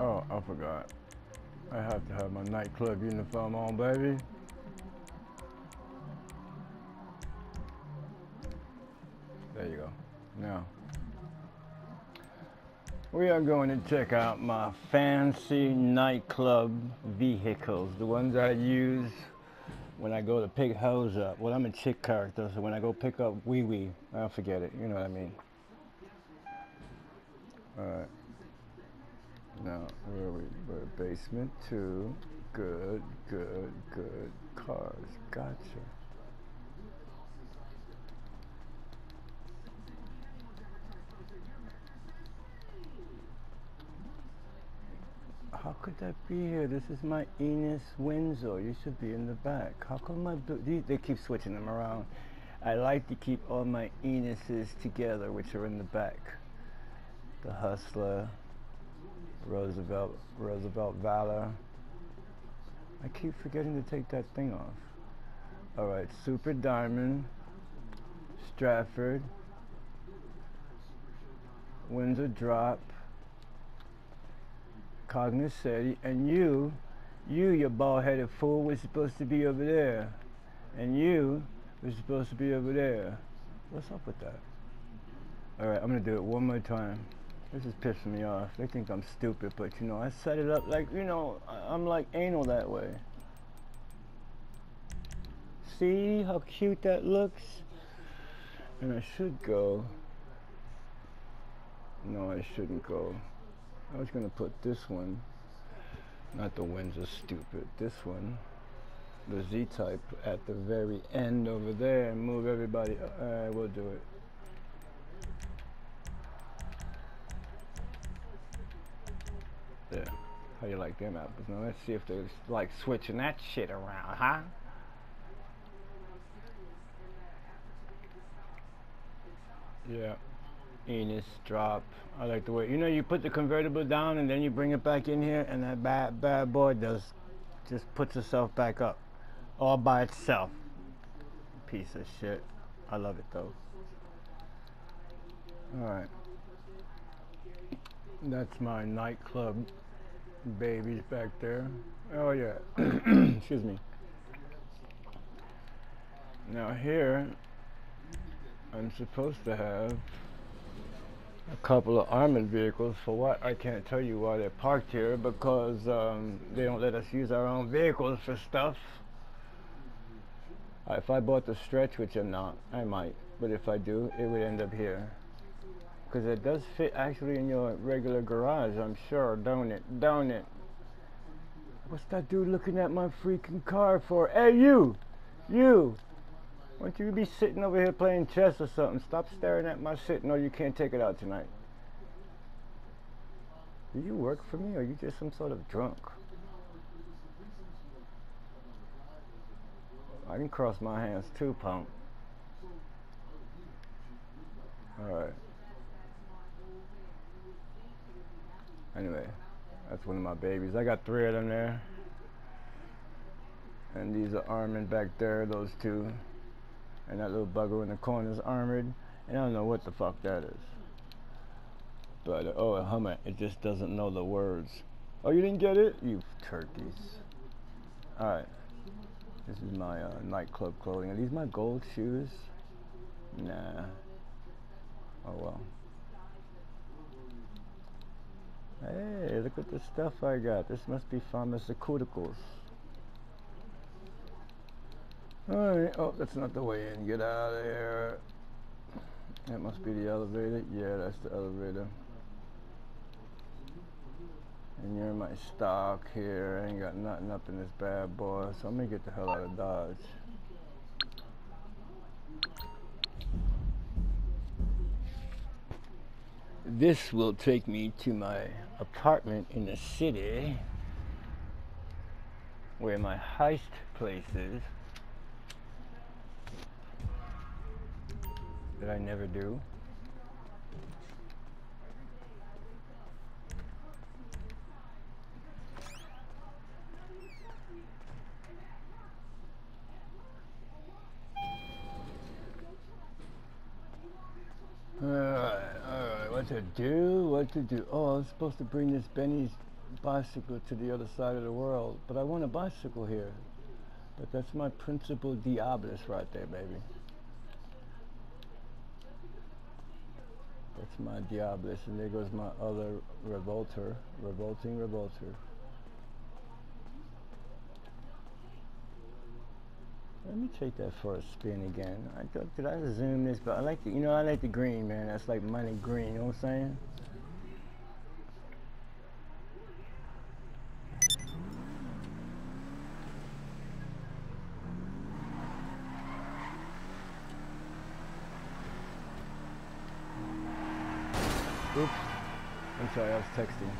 Oh, I forgot. I have to have my nightclub uniform on, baby. There you go. Now, we are going to check out my fancy nightclub vehicles, the ones I use when I go to pick hoes up. Well, I'm a chick character, so when I go pick up wee wee, I'll forget it. You know what I mean? Alright. Now, where are we? We're basement two. Good, good, good. Cars. Gotcha. How could that be here? This is my Enus Windsor. You should be in the back. How come my they, keep switching them around? I like to keep all my Enuses together, which are in the back. The Hustler, Roosevelt, Roosevelt Valor. I keep forgetting to take that thing off. All right, Super Diamond, Stratford, Windsor Drop, Cognoscenti, and you, you, you bald-headed fool, was supposed to be over there. And you was supposed to be over there. What's up with that? All right, I'm gonna do it one more time. This is pissing me off. They think I'm stupid, but you know, I set it up like, you know, I'm like anal that way. See how cute that looks? And I should go. No, I shouldn't go. I was gonna put this one, not the Windsor stupid, this one, the Z-type at the very end over there and move everybody, uh, we'll do it. How you like them apples? Now let's see if they like switching that shit around, huh? Yeah. Enus drop. I like the way you know you put the convertible down and then you bring it back in here and that bad bad boy does just puts itself back up all by itself. Piece of shit. I love it though. Alright. That's my nightclub babies back there. Oh yeah. Excuse me. Now here I'm supposed to have a couple of armored vehicles for what I can't tell you why they're parked here because um, they don't let us use our own vehicles for stuff if I bought the stretch which I'm not I might but if I do it would end up here because it does fit actually in your regular garage I'm sure don't it don't it what's that dude looking at my freaking car for hey you you why don't you be sitting over here playing chess or something? Stop staring at my shit. No, you can't take it out tonight. Do you work for me or you just some sort of drunk? I can cross my hands too, punk. Alright. Anyway, that's one of my babies. I got three of them there. And these are Armin back there, those two. And that little bugger in the corner is armored. And I don't know what the fuck that is. But, uh, oh, a Hummer, it just doesn't know the words. Oh, you didn't get it? You turkeys. Alright. This is my uh, nightclub clothing. Are these my gold shoes? Nah. Oh well. Hey, look at the stuff I got. This must be pharmaceuticals. Alright, oh, that's not the way in. Get out of here. That must be the elevator. Yeah, that's the elevator. And you're my stock here. I ain't got nothing up in this bad boy. So I'm gonna get the hell out of Dodge. This will take me to my apartment in the city where my heist place is. that I never do. Alright, alright, what to do. Oh, I'm supposed to bring this Benny's bicycle to the other side of the world, but I want a bicycle here. But that's my principal diablos right there, baby. That's my diablos, and there goes my other revolter, revolting revolter. Let me take that for a spin again. I thought, did I zoom this? But I like the, you know, I like the green, man. That's like money green. You know what I'm saying? Oops. I'm sorry, I was texting.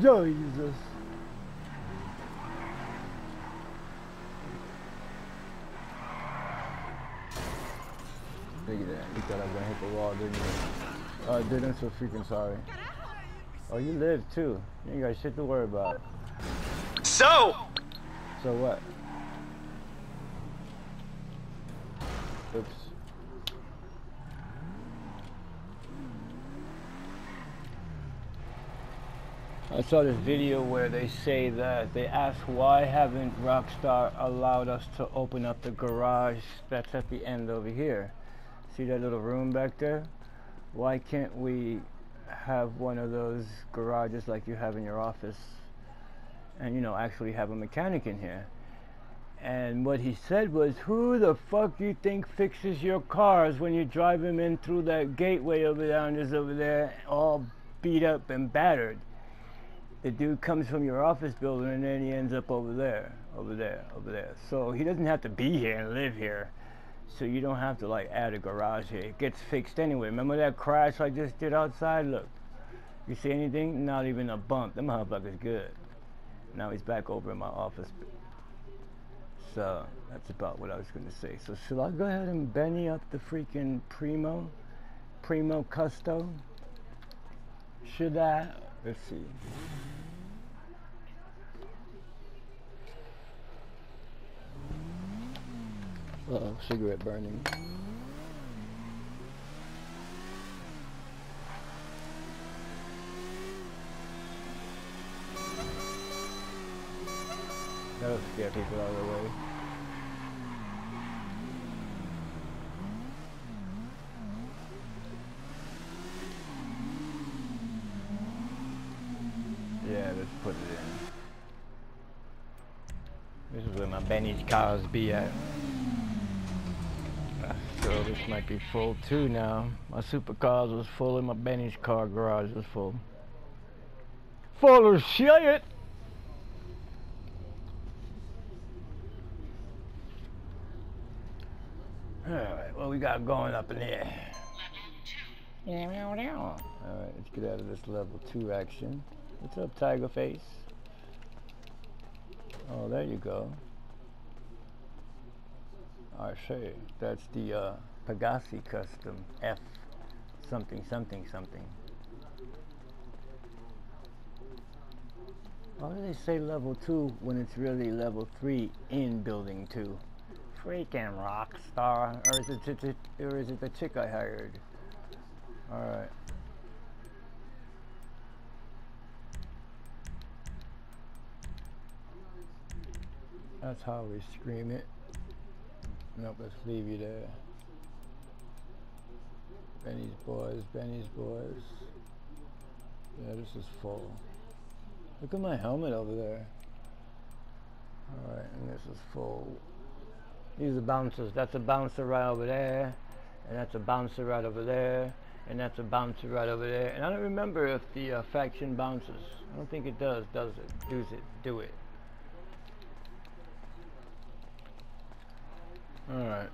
Jesus. Look at that. You thought I was gonna hit the wall, didn't you? Oh, dude, I'm so freaking sorry. Oh, you live too. You ain't got shit to worry about. So! So what? Oops. I saw this video where they say that they ask why haven't Rockstar allowed us to open up the garage that's at the end over here. See that little room back there? Why can't we have one of those garages like you have in your office and you know actually have a mechanic in here? And what he said was, who the fuck do you think fixes your cars when you drive them in through that gateway over there and is over there all beat up and battered? the dude comes from your office building and then he ends up over there, over there, over there. So he doesn't have to be here and live here. So you don't have to like add a garage here. It gets fixed anyway. Remember that crash I just did outside? Look, you see anything? Not even a bump. Them motherfuckers good. Now he's back over in my office. So that's about what I was going to say. So should I go ahead and Benny up the freaking Primo? Primo Custo? Should I? Let's see. Uh oh, cigarette burning. That'll scare people out of the way. Yeah, let's put it in. This is where my Benny's cars be at. So this might be full too now. My supercars was full and my Benny's car garage was full. Full of shit! Alright, what we got going up in here? Alright, let's get out of this level 2 action. What's up, Tiger Face? Oh, there you go. I see. That's the uh, Pegassi custom F something something something. Why do they say level 2 when it's really level 3 in building 2? Freaking rock star. Or is it, or is it the chick I hired? Alright. That's how we scream it. Nope, let's leave you there. Benny's boys, Benny's boys. Yeah, this is full. Look at my helmet over there. Alright, and this is full. These are bouncers. That's a bouncer right over there. And that's a bouncer right over there. And that's a bouncer right over there. And I don't remember if the uh, faction bounces. I don't think it does, does it? Does it? Do it. Alright,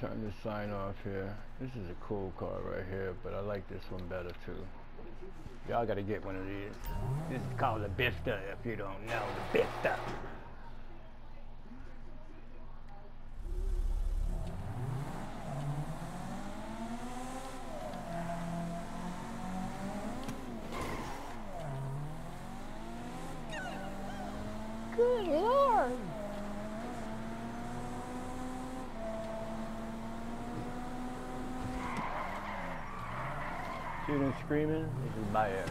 turn this sign off here. This is a cool car right here, but I like this one better too. Y'all gotta get one of these. This is called a Bista if you don't know the Bista. Shooting, screaming. This is Bayer.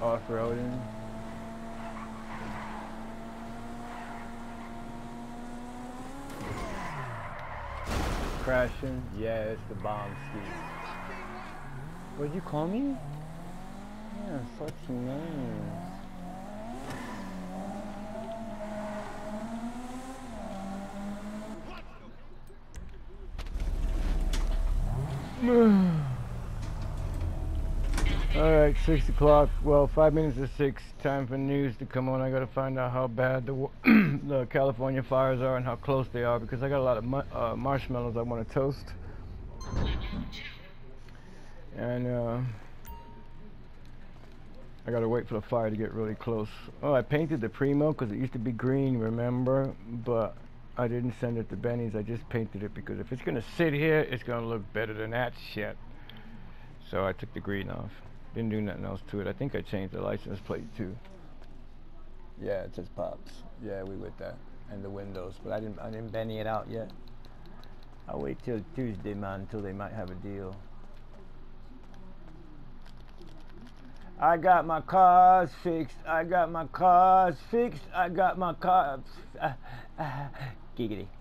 Off-roading. Crashing. Yeah, it's the bomb ski. What'd you call me? Yeah, such names. All right, six o'clock. Well, five minutes to six. Time for news to come on. I got to find out how bad the the California fires are and how close they are because I got a lot of uh, marshmallows I want to toast. And uh, I got to wait for the fire to get really close. Oh, I painted the Primo because it used to be green, remember? But I didn't send it to Benny's. I just painted it because if it's going to sit here, it's going to look better than that shit. So I took the green off. Didn't do nothing else to it. I think I changed the license plate too. Yeah, it says Pops. Yeah, we with that. And the windows. But I didn't I didn't Benny it out yet. I'll wait till Tuesday, man, until they might have a deal. I got my cars fixed. I got my cars fixed. I got my cars. Uh, uh, giggity.